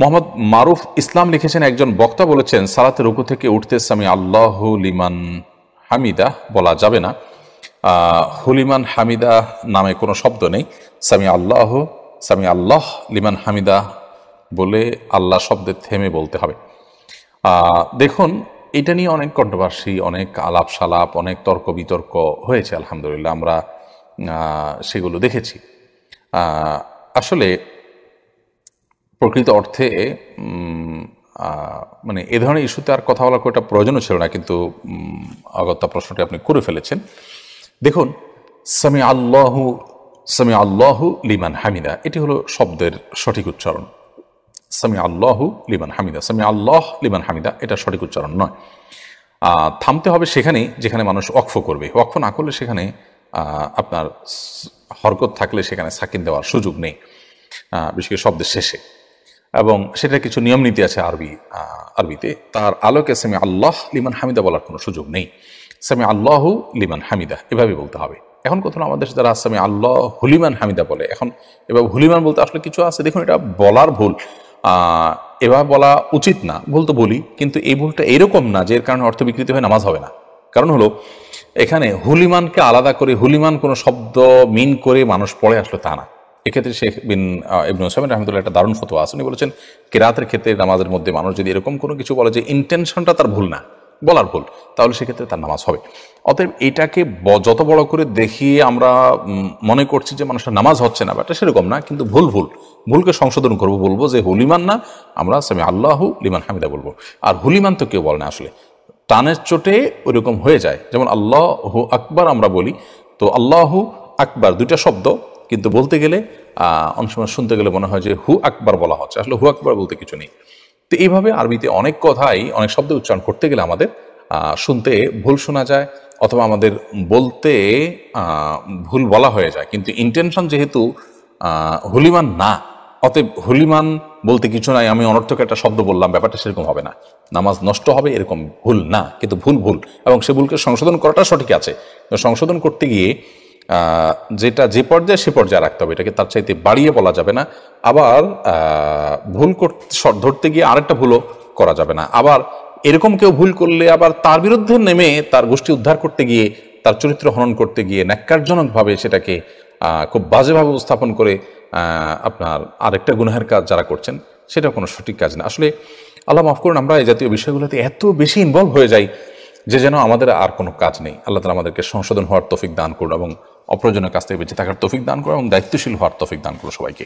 মোহাম্মদ মারুফ ইসলাম লিখেছেন, একজন বক্তা বলেছেন, সালাতে রুকু থেকে উঠতে সামি আল্লাহ লিমান হামিদা বলা যাবে না। হুলিমান হামিদা নামে কোনো শব্দ নেই। সামি আল্লাহ সামি আল্লাহ লিমান হামিদা বলে আল্লাহ শব্দে থেমে বলতে হবে। দেখুন, এটা নিয়ে অনেক কন্ট্রোভার্সি অনেক আলাপ সালাপ অনেক তর্ক বিতর্ক হয়েছে, আলহামদুলিল্লাহ, আমরা সেগুলো দেখেছি। আসলে প্রকৃত অর্থে মানে এ ধরনের ইস্যুতে আর কথা বলার একটা প্রয়োজনও ছিল না, কিন্তু অগত্যা প্রশ্নটি আপনি করে ফেলেছেন। দেখুন, সামি আল্লাহু সামি আল্লাহু লিমান হামিদা, এটি হলো শব্দের সঠিক উচ্চারণ। সামি আল্লাহু লিমান হামিদা, সামি আল্লাহ লিমান হামিদা, এটা সঠিক উচ্চারণ নয়। থামতে হবে সেখানেই যেখানে মানুষ অক্ফ করবে। অক্ফ না করলে সেখানে আপনার হরকত থাকলে সেখানে সাকিন দেওয়ার সুযোগ নেই বিশেষ করে শব্দের শেষে। এবং সেটা কিছু নিয়ম নীতি আছে আরবি আরবিতে। তার আলোকে সামি আল্লাহ লিমান হামিদা বলার কোনো সুযোগ নেই। সামি আল্লাহ লিমান হামিদা এভাবে বলতে হবে। এখন কোথাও আমাদের যারা সামি আল্লাহ হুলিমান হামিদা বলে, এখন এভাবে হুলিমান বলতে আসলে কিছু আছে। দেখুন, এটা বলার ভুল। এভাবে বলা উচিত না, ভুল তো বলি, কিন্তু এই ভুলটা এরকম না যে এর কারণে অর্থ বিকৃতি হয়ে নামাজ হবে না। কারণ হলো, এখানে হুলিমানকে আলাদা করে হুলিমান কোনো শব্দ মিন করে মানুষ পড়ে আসলো তা না। এক্ষেত্রে শেখ বিন ইবনু হোসাইন রহমতুল্লাহ একটা দারুণ ফতোয়া আছে। উনি বলেছেন, কেরাতের ক্ষেত্রে নামাজের মধ্যে মানুষ যদি এরকম কোনো কিছু বলে যে ইন্টেনশনটা তার ভুল না, বলার ভুল, তাহলে সেক্ষেত্রে তার নামাজ হবে। অতএব এটাকে যত বড় করে দেখিয়ে আমরা মনে করছি যে মানুষের নামাজ হচ্ছে না ব্যাপারটা সেরকম না, কিন্তু ভুল ভুল। ভুলকে সংশোধন করব, বলব যে হুলিমান না, আমরা সামি আল্লাহু লিমান হামিদা বলব। আর হুলিমান তো কেউ বলে না আসলে। টানের চোটে ওইরকম হয়ে যায়। যেমন আল্লাহ আকবার আমরা বলি, তো আল্লাহু আকবার, দুইটা শব্দ কিন্তু বলতে গেলে অনেক সময় শুনতে গেলে মনে হয় যে হু আকবার বলা হচ্ছে। আসলে হু আকবার বলতে কিছু নেই। তো এইভাবে আরবিতে অনেক কথাই, অনেক শব্দ উচ্চারণ করতে গেলে আমাদের শুনতে ভুল শোনা যায় অথবা আমাদের বলতে ভুল বলা হয়ে যায়। কিন্তু ইন্টেনশন যেহেতু হুলিমান না, অতএব হুলিমান বলতে কিছু নাই, আমি অনর্থক একটা শব্দ বললাম, ব্যাপারটা সেরকম হবে না। নামাজ নষ্ট হবে, এরকম ভুল না, কিন্তু ভুল ভুল। এবং সে ভুলকে সংশোধন করাটা সঠিক আছে। সংশোধন করতে গিয়ে যেটা যে পর্যায়ে সে পর্যায়ে রাখতে হবে, এটাকে তার চাইতে বাড়িয়ে বলা যাবে না। আবার ভুল করতে ধরতে গিয়ে আরেকটা ভুলও করা যাবে না। আবার এরকম কেউ ভুল করলে আবার তার বিরুদ্ধে নেমে তার গোষ্ঠী উদ্ধার করতে গিয়ে, তার চরিত্র হনন করতে গিয়ে ন্যাক্কারজনকভাবে সেটাকে খুব বাজেভাবে উপস্থাপন করে আপনার আরেকটা গুনাহের কাজ যারা করছেন সেটা কোনো সঠিক কাজ না। আসলে আল্লাহ মাফ করুন, আমরা এই জাতীয় বিষয়গুলোতে এত বেশি ইনভলভ হয়ে যাই যে যেন আমাদের আর কোনো কাজ নেই। আল্লাহ তালা আমাদেরকে সংশোধন হওয়ার তফিক দান করুন এবং অপ্রয়োজনীয় কাজ থেকে বেঁচে থাকার তফিক দান করুন এবং দায়িত্বশীল হওয়ার তফিক দান করুন সবাইকে।